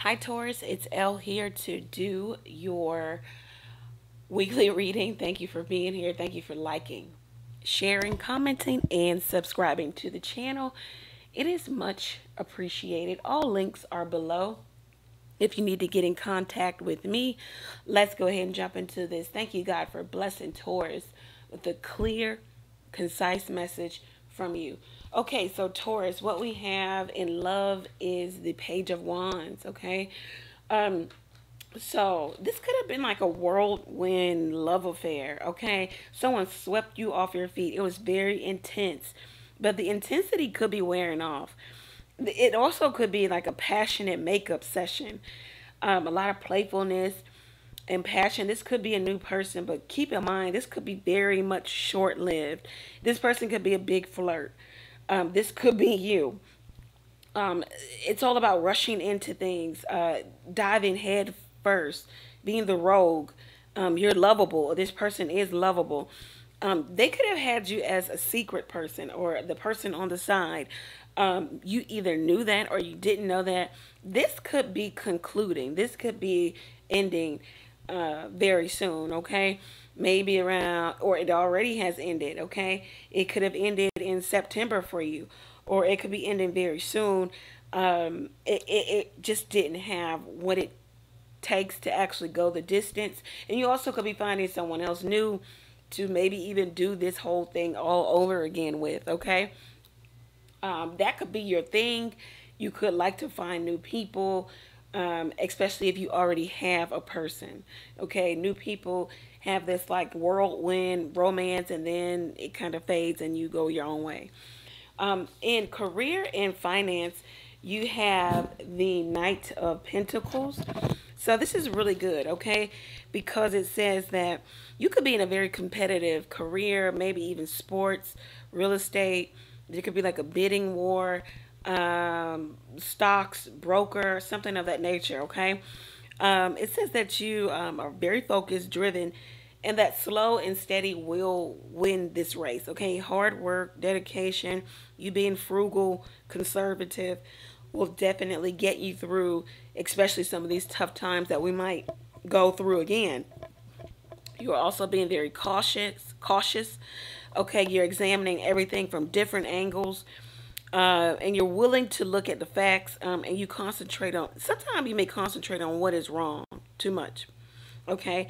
Hi, Taurus. It's Elle here to do your weekly reading. Thank you for being here. Thank you for liking, sharing, commenting, and subscribing to the channel. It is much appreciated. All links are below. If you need to get in contact with me, let's go ahead and jump into this. Thank you, God, for blessing Taurus with a clear, concise message from you. Okay, so Taurus, what we have in love is the Page of Wands, okay? Um, so this could have been like a whirlwind love affair, okay? Someone swept you off your feet. It was very intense, but the intensity could be wearing off. It also could be like a passionate makeup session, um, a lot of playfulness and passion. This could be a new person, but keep in mind, this could be very much short lived. This person could be a big flirt. Um, this could be you. Um, it's all about rushing into things, uh, diving head first, being the rogue. Um, you're lovable. This person is lovable. Um, they could have had you as a secret person or the person on the side. Um, you either knew that or you didn't know that. This could be concluding. This could be ending uh, very soon, okay? Maybe around, or it already has ended, okay? It could have ended in September for you, or it could be ending very soon. Um, it, it, it just didn't have what it takes to actually go the distance. And you also could be finding someone else new to maybe even do this whole thing all over again with, okay? Um, that could be your thing. You could like to find new people um, especially if you already have a person. Okay, new people have this like whirlwind romance and then it kind of fades and you go your own way. Um, in career and finance, you have the Knight of Pentacles. So this is really good, okay? Because it says that you could be in a very competitive career, maybe even sports, real estate. There could be like a bidding war um, stocks, broker, something of that nature, okay? Um, it says that you um, are very focused, driven, and that slow and steady will win this race, okay? Hard work, dedication, you being frugal, conservative will definitely get you through, especially some of these tough times that we might go through again. You're also being very cautious, cautious. Okay, you're examining everything from different angles uh, and you're willing to look at the facts um, and you concentrate on sometimes you may concentrate on what is wrong too much okay?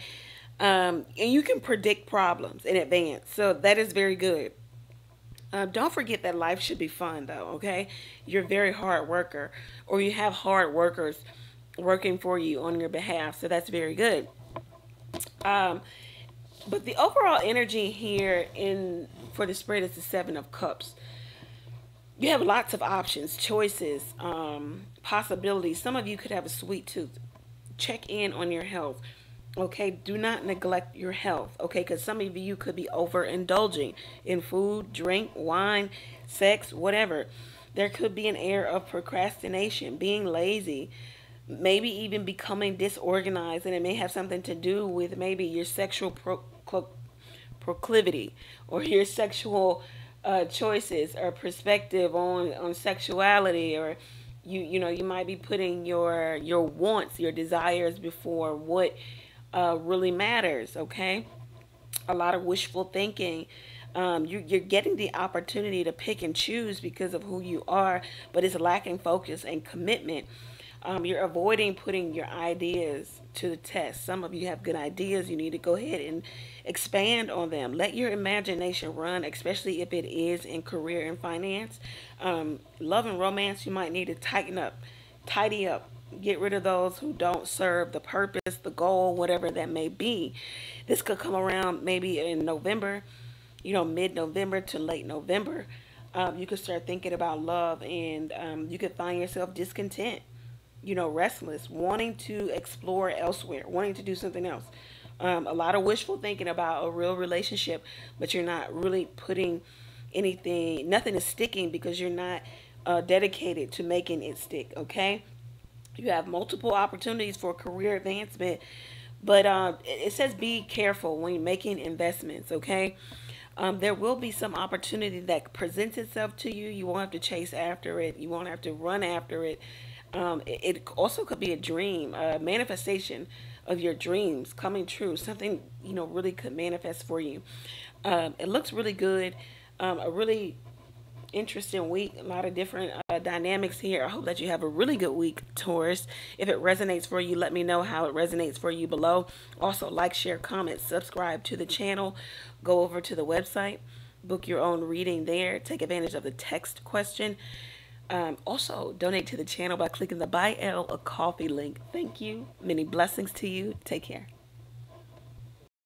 Um, and you can predict problems in advance so that is very good. Uh, don't forget that life should be fun though okay? You're a very hard worker or you have hard workers working for you on your behalf so that's very good. Um, but the overall energy here in for the spread is the seven of cups you have lots of options, choices, um, possibilities. Some of you could have a sweet tooth. Check in on your health. Okay, do not neglect your health. Okay, because some of you could be overindulging in food, drink, wine, sex, whatever. There could be an air of procrastination, being lazy, maybe even becoming disorganized, and it may have something to do with maybe your sexual pro proclivity or your sexual uh, choices or perspective on on sexuality or you you know you might be putting your your wants your desires before what uh, really matters okay? A lot of wishful thinking um, you, you're getting the opportunity to pick and choose because of who you are but it's lacking focus and commitment um, you're avoiding putting your ideas to the test. Some of you have good ideas. You need to go ahead and expand on them. Let your imagination run, especially if it is in career and finance. Um, love and romance, you might need to tighten up, tidy up. Get rid of those who don't serve the purpose, the goal, whatever that may be. This could come around maybe in November, you know, mid-November to late November. Um, you could start thinking about love and um, you could find yourself discontent you know, restless, wanting to explore elsewhere, wanting to do something else. Um, a lot of wishful thinking about a real relationship, but you're not really putting anything, nothing is sticking because you're not uh, dedicated to making it stick, okay? You have multiple opportunities for career advancement, but uh, it says be careful when you're making investments, okay? Um, there will be some opportunity that presents itself to you. You won't have to chase after it. You won't have to run after it Um, it, also could be a dream, a manifestation of your dreams coming true. Something you know really could manifest for you. Um, it looks really good. Um, a really interesting week. A lot of different uh, dynamics here. I hope that you have a really good week, Taurus. If it resonates for you, let me know how it resonates for you below. Also, like, share, comment, subscribe to the channel. Go over to the website, book your own reading there. Take advantage of the text question. Um, also, donate to the channel by clicking the Buy Elle a Coffee link. Thank you. Many blessings to you. Take care.